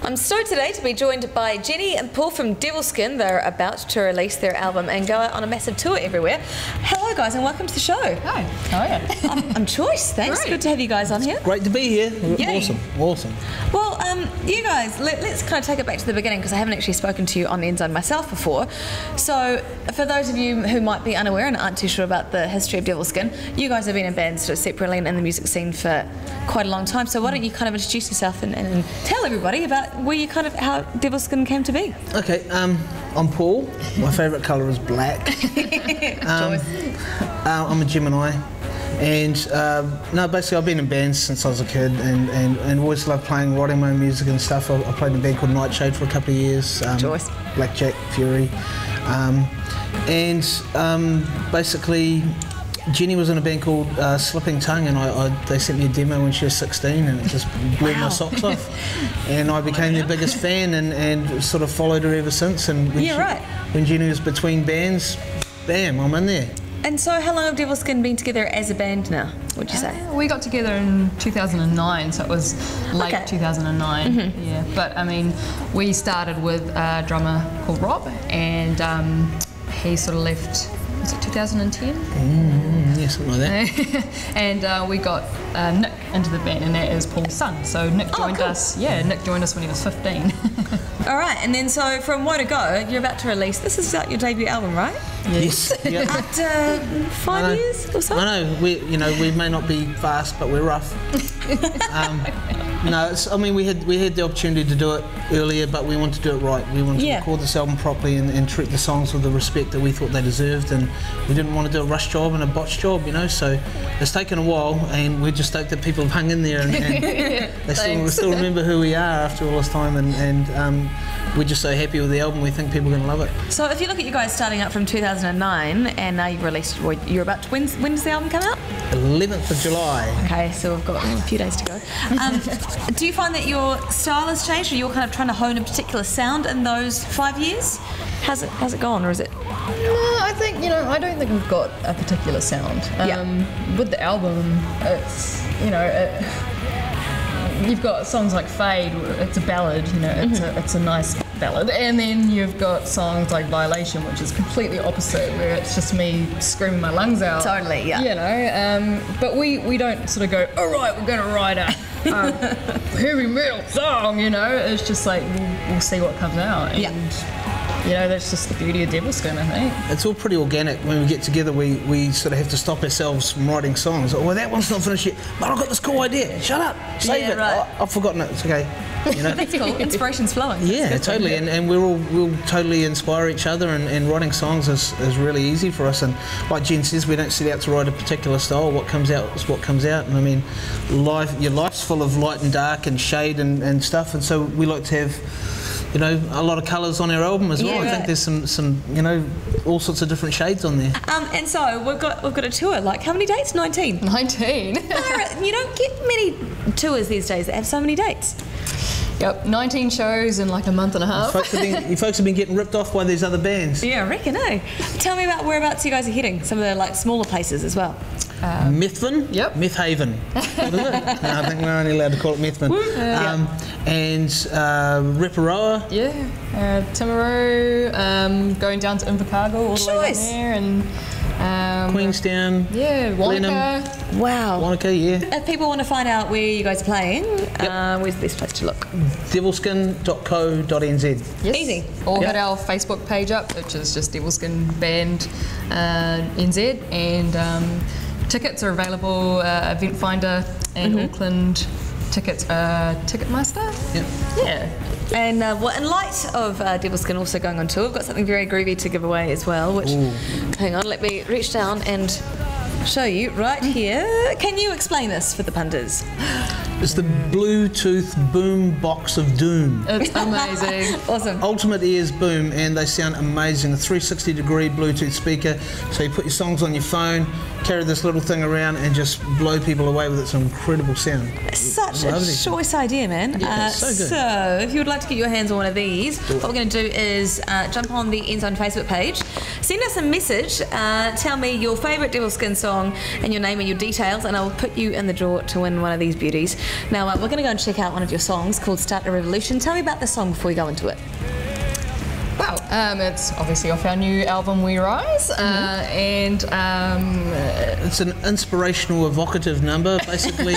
I'm stoked today to be joined by Jenny and Paul from Devilskin. They're about to release their album and go out on a massive tour everywhere. Guys, and welcome to the show. Hi, how are you? I'm, I'm Choice. Thanks. Great. Good to have you guys on here. Great to be here. Yay. Awesome, awesome. Well, um, you guys, let, us kind of take it back to the beginning because I haven't actually spoken to you on NZOWN myself before. So, for those of you who might be unaware and aren't too sure about the history of Devilskin, you guys have been in bands sort of separately and in the music scene for quite a long time. So, why don't you kind of introduce yourself and, and, and tell everybody about where you kind of how Devilskin came to be? Okay, um, I'm Paul. My favourite colour is black. um, uh, I'm a Gemini. And uh, no, basically, I've been in bands since I was a kid, and, and, and always loved playing, writing my own music and stuff. I, I played in a band called Nightshade for a couple of years. Um, Joyce. Blackjack Fury, um, and um, basically, Jenny was in a band called uh, Slipping Tongue, and I, I, they sent me a demo when she was 16, and it just blew Wow. my socks off. And I became their biggest fan, and, and sort of followed her ever since. And when Yeah, she- right. When Jenny was between bands, bam, I'm in there. And so, how long have Devilskin been together as a band now? Would you say? We got together in 2009, so it was late Okay. 2009. Yeah, but I mean, we started with a drummer called Rob, and um, he sort of left. Was it 2010? Mm, yeah, something like that. and uh, we got uh, Nick into the band, and that is Paul's son. So Nick Oh, joined cool. us. Yeah, Nick joined us when he was 15. All right, and then so from Woe to Go, you're about to release. This is like your debut album, right? Yes. Yeah. After five I know. years or so. I know we, you know, we may not be fast, but we're rough. um, no, it's, I mean we had we had the opportunity to do it earlier, but we wanted to do it right. We wanted Yeah. to record this album properly and, and treat the songs with the respect that we thought they deserved, and we didn't want to do a rush job and a botch job, you know. So it's taken a while, and we're just stoked that people have hung in there and, and they still, still remember who we are after all this time, and, and um, we're just so happy with the album. We think people are going to love it. So if you look at you guys starting up from 2009, and now you've released, well, you're about to, when's, when does the album come out? 11th of July. Okay, so we've got a few days to go. Um, do you find that your style has changed, or you're kind of trying to hone a particular sound in those five years? How's it, how's it gone, or is it? No, I think you know. I don't think we've got a particular sound. Yeah. Um, With the album, it's you know, it, you've got songs like "Fade." It's a ballad. You know, it's a it's a nice ballad, and then you've got songs like "Violation," which is completely opposite, where it's just me screaming my lungs out. Totally, yeah. You know, um, but we we don't sort of go, all right, we're going to write a. a heavy metal song, you know. It's just like we'll, we'll see what comes out. And, Yeah. You know, that's just the beauty of Devil's Devilskin, I think. it's all pretty organic. When we get together, we, we sort of have to stop ourselves from writing songs. Oh, well, that one's not finished yet, but I've got this cool idea. Shut up, save Yeah, it. right. Oh, I've forgotten it. It's okay. You know. That's cool. Inspiration's flowing. Yeah, totally, and, and we're all we'll totally inspire each other, and, and writing songs is, is really easy for us. And like Jen says, we don't set out to write a particular style. What comes out is what comes out. And I mean, life your life's full of light and dark and shade and, and stuff. And so we like to have, you know, a lot of colours on our album as well. Yeah, I right. think there's some some you know all sorts of different shades on there. Um, and so we've got we've got a tour. Like how many dates? 19. 19. you don't get many tours these days that have so many dates. yep, 19 shows in like a month and a half. folks have been, you folks have been getting ripped off by these other bands. Yeah, I reckon, eh? Tell me about whereabouts you guys are heading. Some of the like smaller places as well. Methven? Yep. Meth Haven. What is it? no, I think we're only allowed to call it Methven. Um, and uh, Reporoa. Yeah, uh, Timaru, um, going down to Invercargill all the way Choice. down there, and um, Queenstown. yeah, Blenheim. Wanaka. Wow. Wanaka, yeah. If people want to find out where you guys are playing, uh, where's the best place to look? Devilskin.co.nz. Yes. Easy. Or Yep. hit our Facebook page up, which is just Devilskin Band uh, NZ, and um, tickets are available uh, Eventfinda and Auckland tickets uh, Ticketmaster. Yep. Yeah. And uh, well, in light of uh, Devilskin also going on tour, we've got something very groovy to give away as well. Which, hang on, let me reach down and show you right here. Can you explain this for the punters? It's the Bluetooth boom box of doom. It's amazing. Awesome. Ultimate Ears Boom, and they sound amazing. A 360 degree Bluetooth speaker, so you put your songs on your phone, carry this little thing around, and just blow people away with its incredible sound. Such a Lovely. choice idea, man. Yeah, uh, so good. so, if you would like to get your hands on one of these, what we're going to do is uh, jump on the NZOWN Facebook page, send us a message, uh, tell me your favourite Devilskin song and your name and your details, and I will put you in the draw to win one of these beauties. Now, uh, we're going to go and check out one of your songs called Start a Revolution. Tell me about the song before we go into it. Wow. Um, it's obviously off our new album We Rise, uh, and um, It's an inspirational, evocative number, basically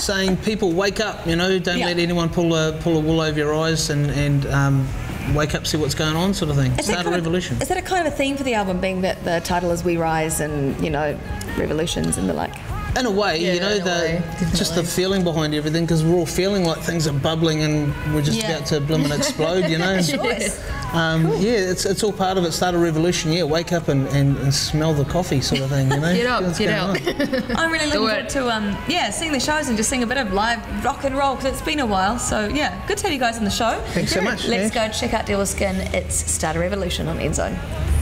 saying people wake up. You know, don't Yeah. let anyone pull a pull a wool over your eyes, and and um, wake up, see what's going on, sort of thing. Is that Start a kind of- revolution. is that a kind of a theme for the album, being that the title is We Rise and, you know, revolutions and the like? In a way, Yeah, you know, the way, just the feeling behind everything, because we're all feeling like things are bubbling and we're just Yeah. about to bloom and explode, you know. Choice. Um, Yeah, it's, it's all part of it. Start a revolution. Yeah, wake up and, and, and smell the coffee, sort of thing. You know. Get up, What's get going out. I'm really looking forward to um yeah seeing the shows and just seeing a bit of live rock and roll because it's been a while. So yeah, good to have you guys on the show. Thanks so much, Let's yeah. go check out Devilskin. It's Start a Revolution on NZOWN.